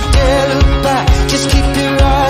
dare look back Just keep your eyes